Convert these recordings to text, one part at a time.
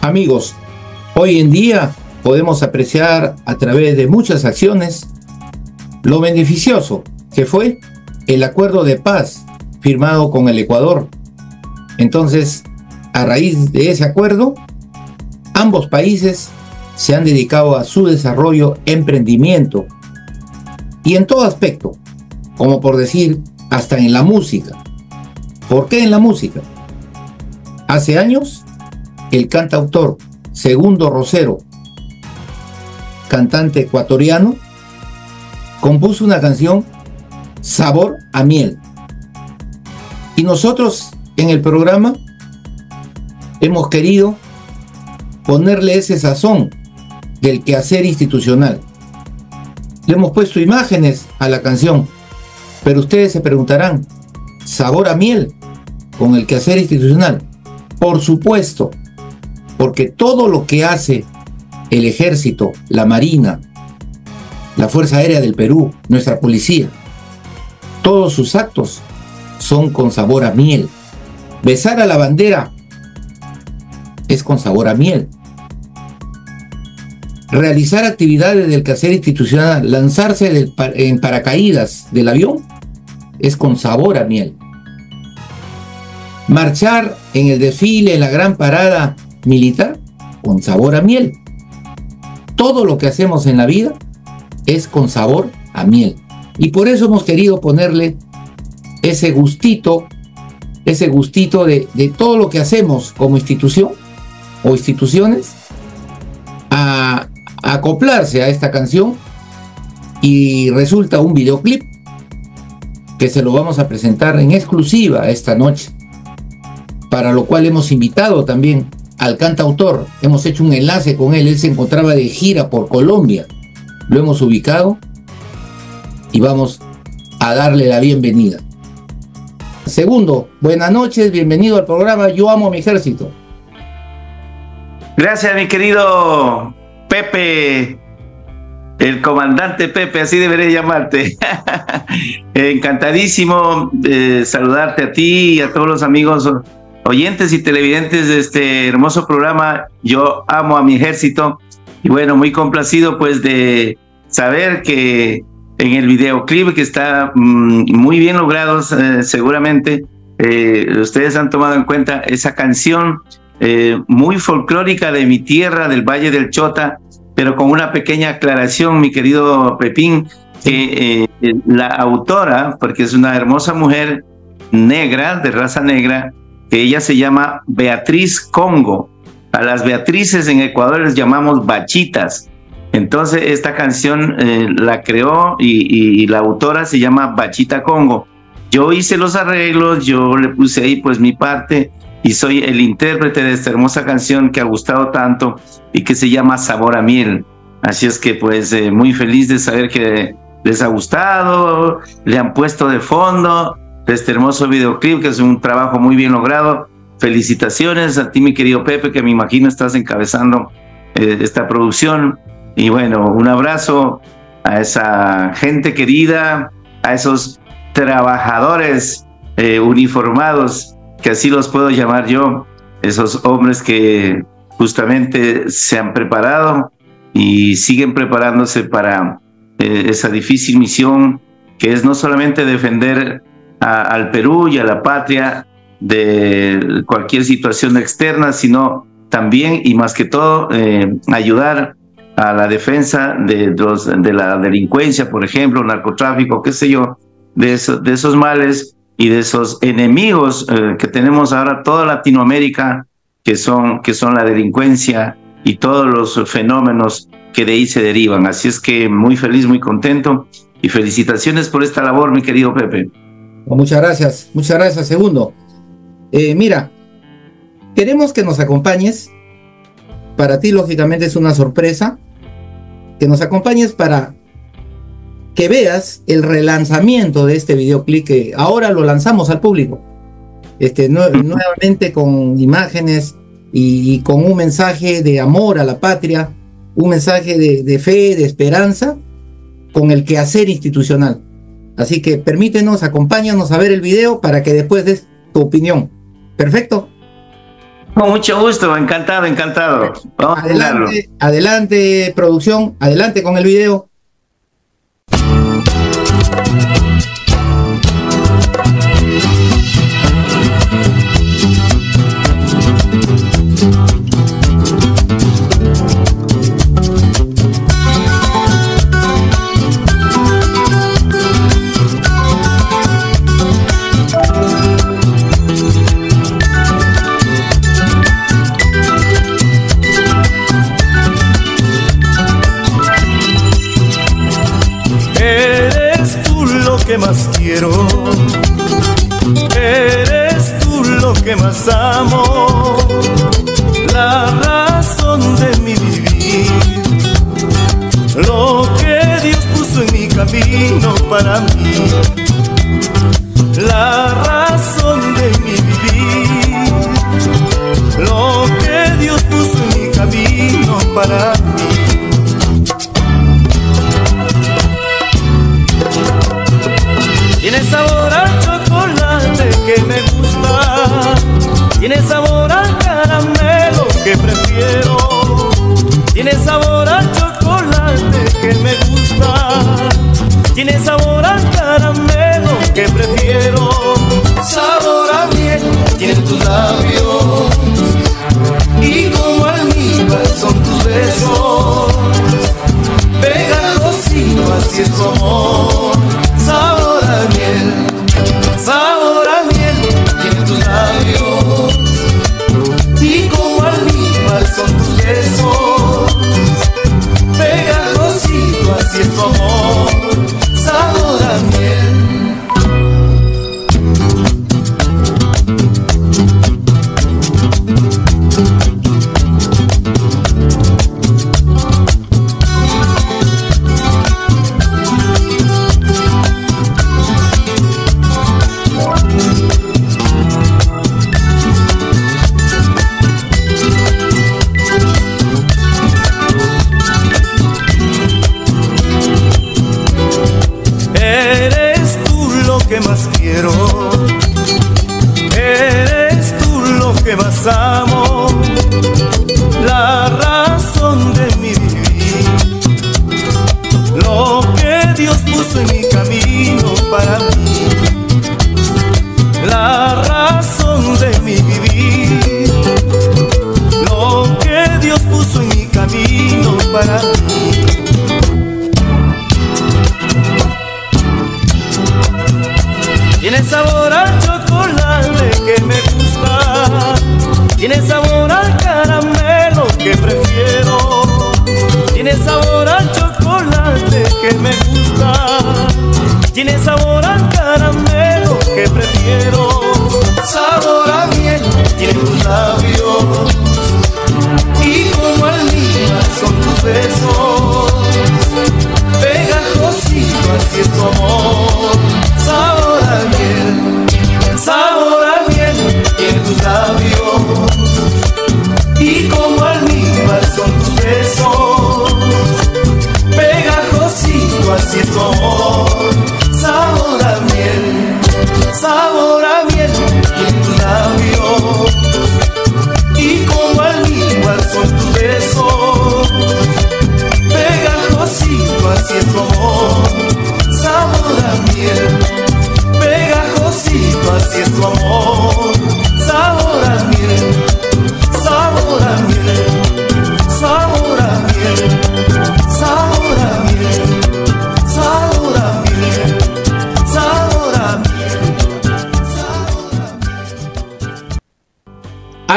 Amigos, hoy en día podemos apreciar a través de muchas acciones lo beneficioso que fue el acuerdo de paz firmado con el Ecuador. Entonces, a raíz de ese acuerdo, ambos países se han dedicado a su desarrollo, emprendimiento y en todo aspecto, como por decir, hasta en la música. ¿Por qué en la música? Hace años, el cantautor Segundo Rosero, cantante ecuatoriano, compuso una canción Sabor a miel. Y nosotros en el programa hemos querido ponerle ese sazón del quehacer institucional. Le hemos puesto imágenes a la canción, pero ustedes se preguntarán, ¿sabor a miel con el quehacer institucional? Por supuesto, porque todo lo que hace el ejército, la marina, la Fuerza Aérea del Perú, nuestra policía, todos sus actos son con sabor a miel. Besar a la bandera es con sabor a miel. Realizar actividades del quehacer institucional, lanzarse en paracaídas del avión, es con sabor a miel. Marchar en el desfile, en la gran parada militar, con sabor a miel. Todo lo que hacemos en la vida es con sabor a miel. Y por eso hemos querido ponerle ese gustito, ese gustito de, todo lo que hacemos como institución o instituciones, a, a acoplarse a esta canción y resulta un videoclip que se lo vamos a presentar en exclusiva esta noche, para lo cual hemos invitado también al cantautor, hemos hecho un enlace con él, él se encontraba de gira por Colombia, lo hemos ubicado y vamos a darle la bienvenida. Segundo, buenas noches, bienvenido al programa Yo Amo mi Ejército. Gracias, mi querido Pepe, el comandante Pepe, así debería llamarte. Encantadísimo de saludarte a ti y a todos los amigos oyentes y televidentes de este hermoso programa. Yo amo a mi ejército y bueno, muy complacido pues de saber que en el videoclip que está mm, muy bien logrado eh, seguramente, eh, ustedes han tomado en cuenta esa canción eh, muy folclórica de mi tierra, del Valle del Chota, pero con una pequeña aclaración, mi querido Pepín, que la autora, porque es una hermosa mujer negra, de raza negra, ella se llama Beatriz Congo. A las Beatrices en Ecuador les llamamos bachitas. Entonces esta canción eh, la creó y, la autora se llama Bachita Congo. Yo hice los arreglos, yo le puse ahí pues mi parte y soy el intérprete de esta hermosa canción que ha gustado tanto y que se llama Sabor a Miel. Así es que pues eh, muy feliz de saber que les ha gustado, le han puesto de fondo este hermoso videoclip, que es un trabajo muy bien logrado. Felicitaciones a ti, mi querido Pepe, que me imagino estás encabezando eh, esta producción. Y bueno, un abrazo a esa gente querida, a esos trabajadores eh, uniformados, que así los puedo llamar yo, esos hombres que justamente se han preparado y siguen preparándose para eh, esa difícil misión que es no solamente defender al Perú y a la patria de cualquier situación externa, sino también y más que todo eh, ayudar a la defensa de, los, de la delincuencia, por ejemplo, narcotráfico, qué sé yo, de, de esos males y de esos enemigos eh, que tenemos ahora toda Latinoamérica, que son, que son la delincuencia y todos los fenómenos que de ahí se derivan. Así es que muy feliz, muy contento y felicitaciones por esta labor, mi querido Pepe. Muchas gracias, muchas gracias. Segundo, eh, mira, queremos que nos acompañes. Para ti, lógicamente, es una sorpresa. Que nos acompañes para que veas el relanzamiento de este videoclip que ahora lo lanzamos al público. Este, nuevamente con imágenes y, con un mensaje de amor a la patria, un mensaje de, de fe, de esperanza, con el quehacer institucional. Así que permítenos, acompáñanos a ver el video para que después des tu opinión. Perfecto. Con mucho gusto, encantado, encantado. Vamos adelante, adelante, producción, adelante con el video. Más quiero. Eres tú lo que más amo, la razón de mi vivir. Lo que Dios puso en mi camino para mí. que más amo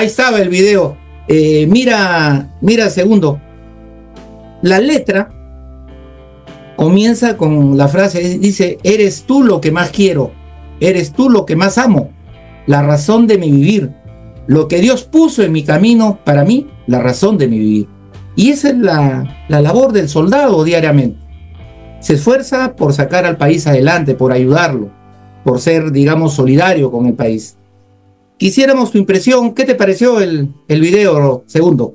Ahí estaba el video. Eh, mira, mira segundo. La letra comienza con la frase, dice, eres tú lo que más quiero, eres tú lo que más amo, la razón de mi vivir, lo que Dios puso en mi camino, para mí, la razón de mi vivir. Y esa es la, la labor del soldado diariamente. Se esfuerza por sacar al país adelante, por ayudarlo, por ser, digamos, solidario con el país. Quisiéramos tu impresión. ¿Qué te pareció el, el video, segundo?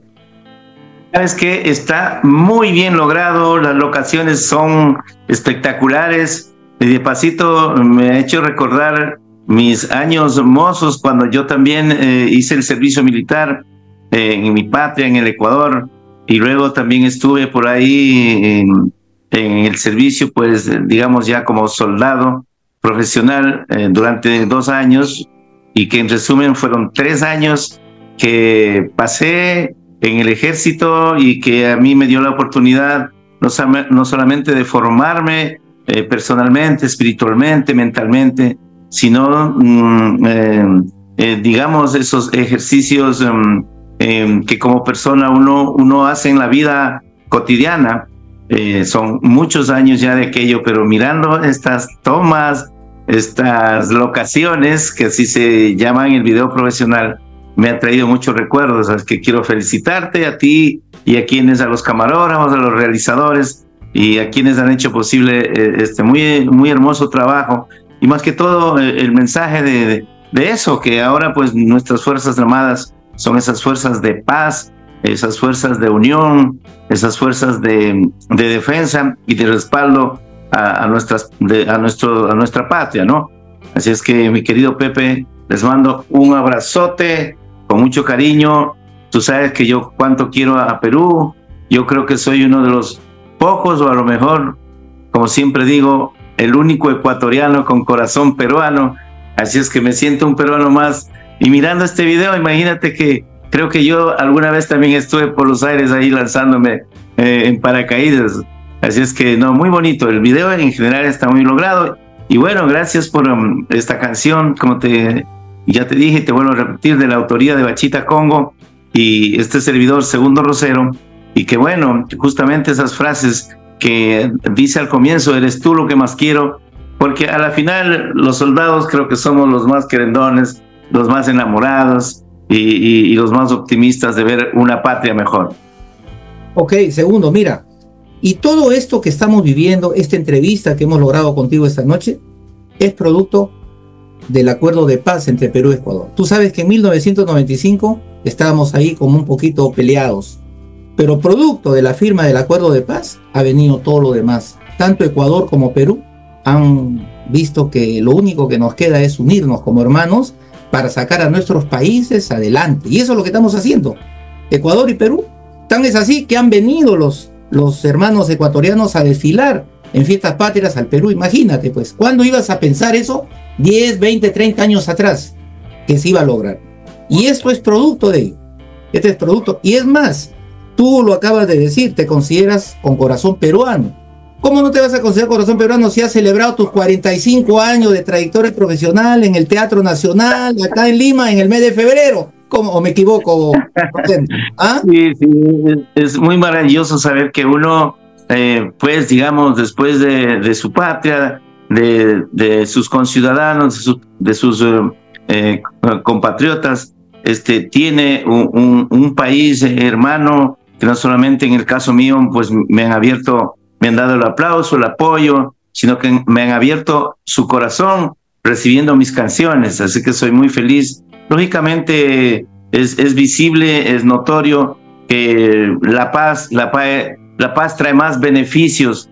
Sabes que está muy bien logrado, las locaciones son espectaculares. De pasito me ha hecho recordar mis años mozos cuando yo también eh, hice el servicio militar eh, en mi patria, en el Ecuador, y luego también estuve por ahí en, el servicio, pues digamos ya como soldado profesional eh, durante dos años, y que en resumen fueron tres años que pasé en el ejército y que a mí me dio la oportunidad no, no solamente de formarme personalmente, espiritualmente, mentalmente, sino, mm, eh, eh, digamos, esos ejercicios em, que como persona uno, uno hace en la vida cotidiana. Eh, son muchos años ya de aquello, pero mirando estas tomas, estas locaciones, que así se llaman el video profesional, me ha traído muchos recuerdos. Así que quiero felicitarte a ti y a quienes, a los camarógrafos, a los realizadores y a quienes han hecho posible este muy, muy hermoso trabajo y más que todo eh, el mensaje de, de, eso, que ahora pues nuestras Fuerzas Armadas son esas fuerzas de paz, esas fuerzas de unión, esas fuerzas de, de defensa y de respaldo a, nuestras, a, nuestro, a nuestra patria, ¿no? Así es que mi querido Pepe, les mando un abrazote con mucho cariño. Tú sabes que yo cuánto quiero a Perú. Yo creo que soy uno de los pocos o a lo mejor, como siempre digo, el único ecuatoriano con corazón peruano. Así es que me siento un peruano más. Y mirando este video, imagínate que creo que yo alguna vez también estuve por los aires ahí lanzándome eh, en paracaídas. Así es que no, muy bonito. El video en general está muy logrado. Y bueno, gracias por um, esta canción, como te ya te dije, te vuelvo a repetir, de la autoría de Bachita Congo y este servidor Segundo Rosero. Y que bueno, justamente esas frases que dice al comienzo, eres tú lo que más quiero, porque a la final los soldados creo que somos los más querendones, los más enamorados y, los más optimistas de ver una patria mejor. Ok, segundo, mira, y todo esto que estamos viviendo, esta entrevista que hemos logrado contigo esta noche, es producto del acuerdo de paz entre Perú y Ecuador. Tú sabes que en 1995 estábamos ahí como un poquito peleados pero producto de la firma del acuerdo de paz ha venido todo lo demás. Tanto Ecuador como Perú han visto que lo único que nos queda es unirnos como hermanos para sacar a nuestros países adelante. Y eso es lo que estamos haciendo. Ecuador y Perú. Tan es así que han venido los, los hermanos ecuatorianos a desfilar en fiestas patrias al Perú. Imagínate, pues, ¿cuándo ibas a pensar eso? 10, 20, 30 años atrás, que se iba a lograr. Y esto es producto de ello. Este es producto. Y es más, Tú lo acabas de decir, te consideras con corazón peruano. ¿Cómo no te vas a considerar corazón peruano si has celebrado tus 45 años de trayectoria profesional en el Teatro Nacional, acá en Lima, en el mes de febrero? ¿Cómo, ¿O me equivoco? ¿Ah? Sí, sí, es muy maravilloso saber que uno, eh, pues, digamos, después de, su patria, de, sus conciudadanos, de sus, eh, eh, compatriotas, este, tiene un, un país hermano que no solamente en el caso mío, pues me han abierto, me han dado el aplauso, el apoyo, sino que me han abierto su corazón recibiendo mis canciones, así que soy muy feliz. Lógicamente es, es visible, es notorio que la paz, la paz, la paz trae más beneficios,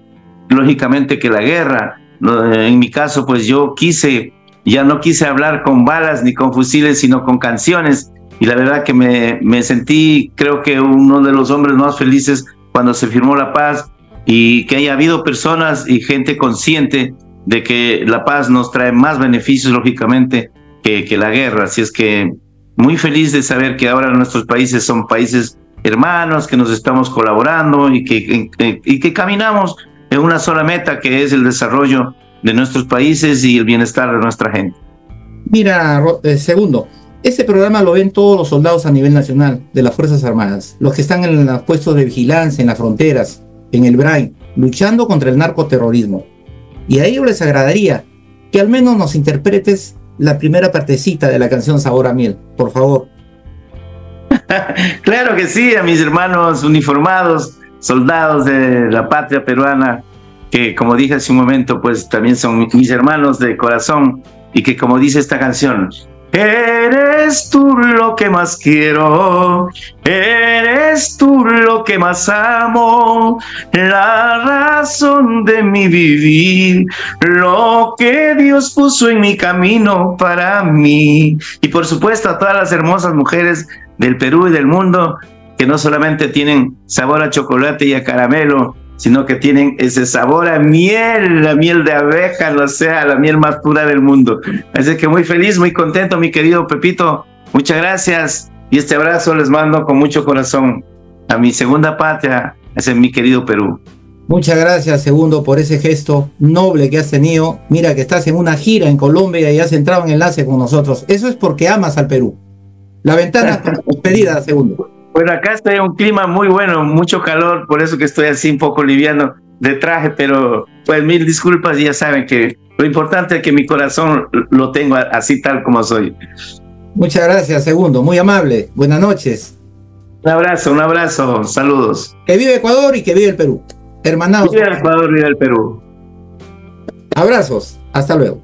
lógicamente, que la guerra. En mi caso, pues yo quise, ya no quise hablar con balas ni con fusiles, sino con canciones y la verdad que me, me sentí, creo que uno de los hombres más felices cuando se firmó la paz y que haya habido personas y gente consciente de que la paz nos trae más beneficios, lógicamente, que, que la guerra. Así es que muy feliz de saber que ahora nuestros países son países hermanos, que nos estamos colaborando y que, y que caminamos en una sola meta, que es el desarrollo de nuestros países y el bienestar de nuestra gente. Mira, eh, segundo, este programa lo ven todos los soldados a nivel nacional de las Fuerzas Armadas, los que están en los puestos de vigilancia, en las fronteras, en el BRAIN, luchando contra el narcoterrorismo. Y a ellos les agradaría que al menos nos interpretes la primera partecita de la canción Sabor a Miel, por favor. claro que sí, a mis hermanos uniformados, soldados de la patria peruana, que como dije hace un momento, pues también son mis hermanos de corazón y que como dice esta canción, Eres tú lo que más quiero, eres tú lo que más amo, la razón de mi vivir, lo que Dios puso en mi camino para mí. Y por supuesto a todas las hermosas mujeres del Perú y del mundo que no solamente tienen sabor a chocolate y a caramelo, sino que tienen ese sabor a miel, la miel de abeja, no sea, la miel más pura del mundo. Así que muy feliz, muy contento, mi querido Pepito. Muchas gracias y este abrazo les mando con mucho corazón a mi segunda patria, ese mi querido Perú. Muchas gracias, Segundo, por ese gesto noble que has tenido. Mira que estás en una gira en Colombia y has entrado en enlace con nosotros. Eso es porque amas al Perú. La ventana está despedida, Segundo. Bueno, acá estoy en un clima muy bueno, mucho calor, por eso que estoy así un poco liviano de traje, pero pues mil disculpas, ya saben que lo importante es que mi corazón lo tengo así tal como soy. Muchas gracias, segundo, muy amable. Buenas noches. Un abrazo, un abrazo, saludos. Que vive Ecuador y que vive el Perú. Hermanados. Vive Ecuador y el Perú. Abrazos, hasta luego.